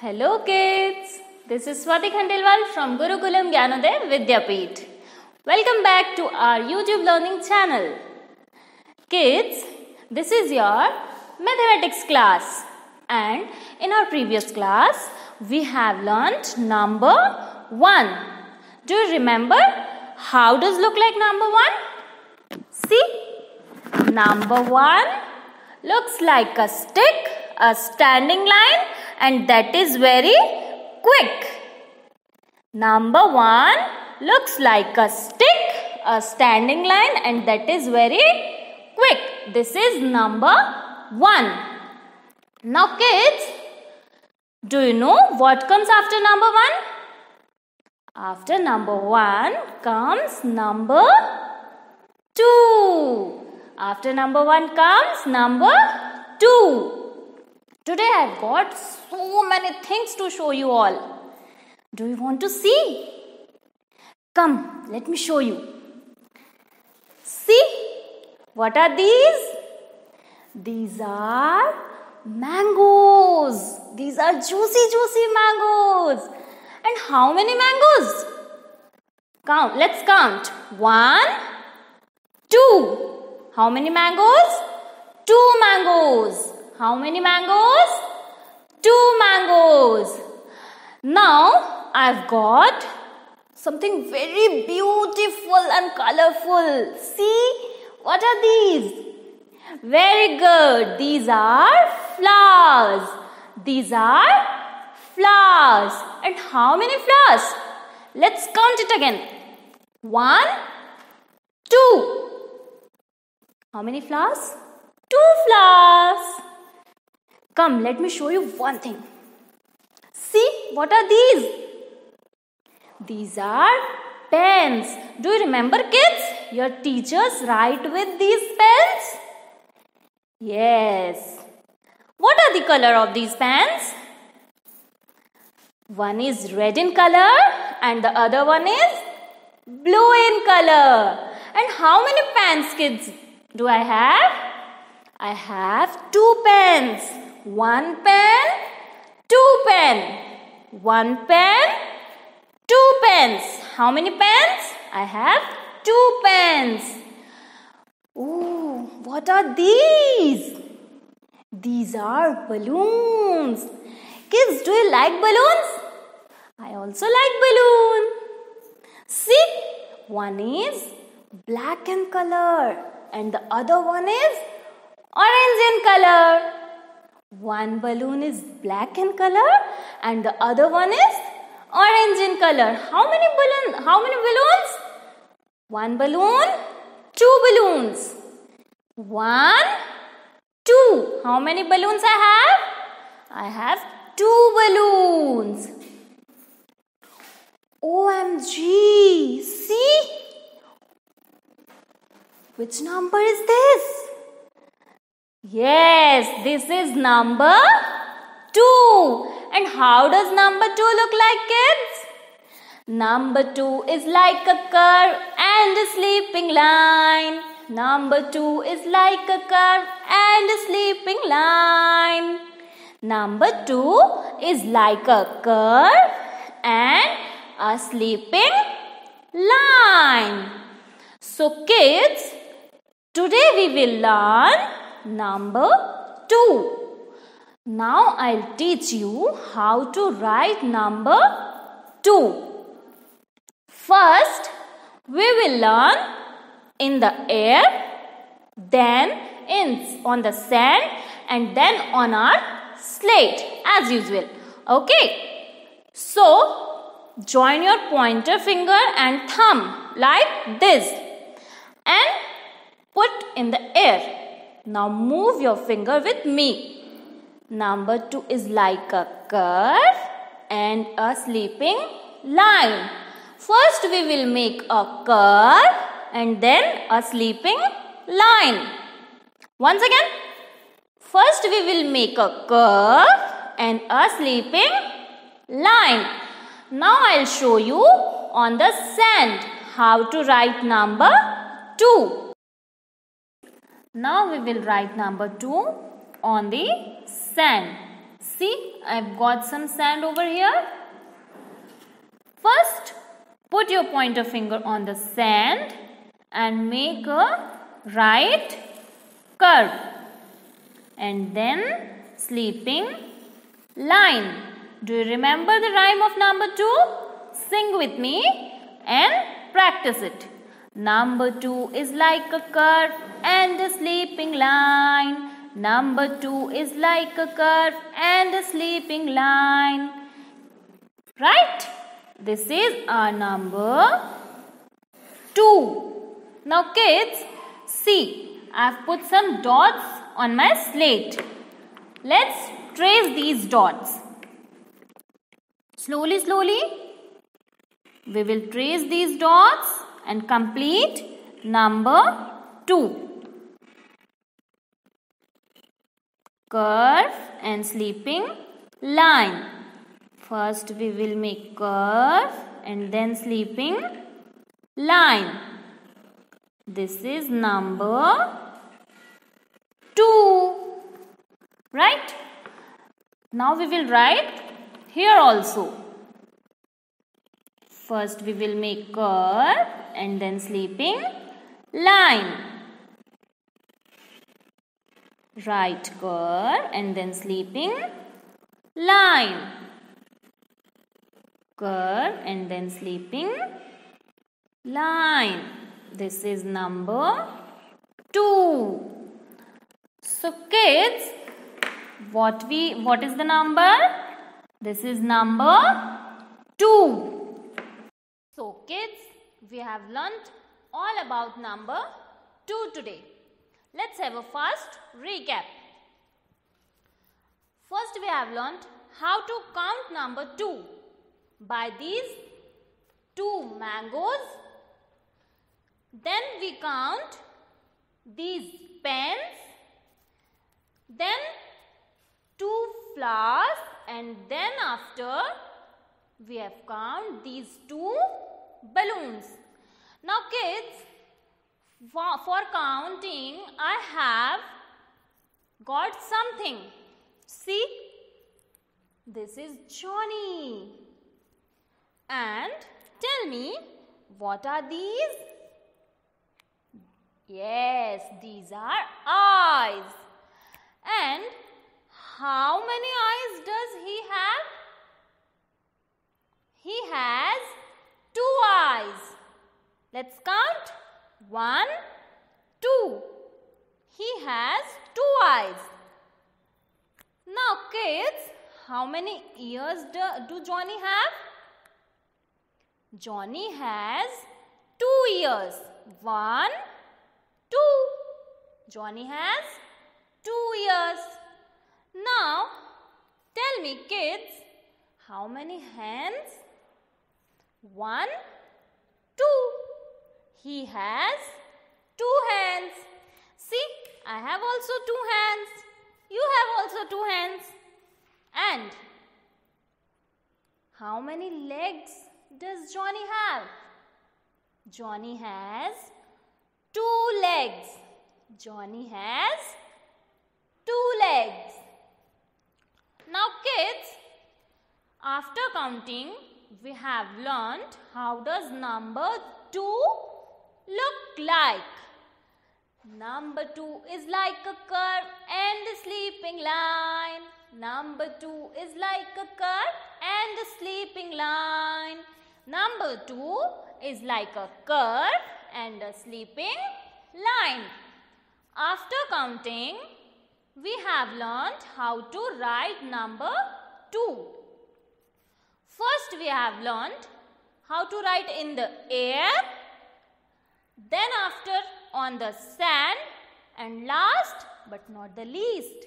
Hello kids, this is Swati Khandelwal from Gurukulam Gyanoday Vidyapeeth. Welcome back to our YouTube learning channel. Kids, this is your mathematics class and in our previous class we have learnt number 1. Do you remember how does look like number 1? See, number 1 looks like a stick, a standing line and that is very quick. Number 1 looks like a stick, a standing line and that is very quick. This is number 1. Now kids, do you know what comes after number 1? After number 1 comes number 2. After number 1 comes number 2. Today I have got so many things to show you all. Do you want to see? Come, let me show you. See, what are these? These are mangoes. These are juicy, juicy mangoes. And how many mangoes? Count, let's count. One, two. How many mangoes? Two mangoes. How many mangoes? Two mangoes. Now I've got something very beautiful and colorful. See, what are these? Very good. These are flowers. These are flowers. And how many flowers? Let's count it again. One, two. How many flowers? Two flowers. Come, let me show you one thing. See, what are these? These are pens. Do you remember, kids? Your teachers write with these pens? Yes. What are the color of these pens? One is red in color and the other one is blue in color. And how many pens, kids, do I have? I have two pens. One pen, two pen. One pen, two pens. How many pens? I have two pens. Ooh, what are these? These are balloons. Kids, do you like balloons? I also like balloon. See, one is black in color and the other one is orange in color. One balloon is black in color and the other one is orange in color. How many balloon? How many balloons? One balloon, two balloons. One, two. How many balloons I have? I have two balloons. OMG! See? Which number is this? Yes, this is number 2. And how does number 2 look like kids? Number 2 is like a curve and a sleeping line. Number 2 is like a curve and a sleeping line. Number 2 is like a curve and a sleeping line. So kids, today we will learn number 2. Now I'll teach you how to write number 2. First, we will learn in the air, then in on the sand and then on our slate as usual. Okay. So, join your pointer finger and thumb like this and put in the air. Now move your finger with me. Number 2 is like a curve and a sleeping line. First we will make a curve and then a sleeping line. Once again, first we will make a curve and a sleeping line. Now I'll show you on the sand how to write number 2. Now we will write number 2 on the sand. See, I've got some sand over here. First, put your pointer finger on the sand and make a right curve. And then sleeping line. Do you remember the rhyme of number 2? Sing with me and practice it. Number 2 is like a curve and a sleeping line. Number 2 is like a curve and a sleeping line. Right? This is our number 2. Now kids, see, I have put some dots on my slate. Let's trace these dots. Slowly, slowly, we will trace these dots and complete number 2. Curve and sleeping line. First we will make curve and then sleeping line. This is number 2. Right? Now we will write here also. First we will make curve and then sleeping line. Right curve and then sleeping line. Curve and then sleeping line. This is number 2. So kids, what we what is the number? This is number 2. Kids, we have learnt all about number 2 today. Let's have a fast recap. First we have learnt how to count number 2 by these two mangoes. Then we count these pens. Then two flowers and then after we have count these two balloons. Now kids, for, counting I have got something. See, this is Johnny. And tell me, what are these? Yes, these are eyes. And how many eyes does he have? He has two eyes. Let's count. One, two. He has two eyes. Now kids, how many ears do, do Johnny have? Johnny has two ears. One, two. Johnny has two ears. Now, tell me kids, how many hands? One, two. He has two hands. See, I have also two hands. You have also two hands. And how many legs does Johnny have? Johnny has two legs. Johnny has two legs. Now kids, after counting we have learned how does number 2 look like. Number 2 is like a curve and a sleeping line. Number 2 is like a curve and a sleeping line. Number 2 is like a curve and a sleeping line. After counting, we have learned how to write number 2. First we have learned how to write in the air, then after on the sand and last but not the least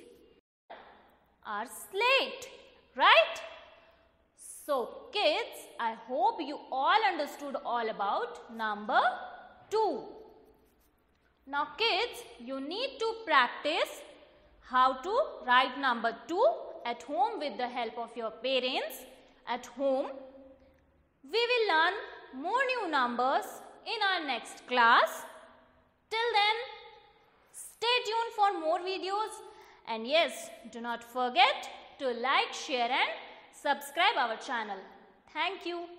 our slate, right? So kids, I hope you all understood all about number 2. Now kids, you need to practice how to write number 2 at home with the help of your parents at home. We will learn more new numbers in our next class. Till then, stay tuned for more videos and yes, do not forget to like, share and subscribe our channel. Thank you.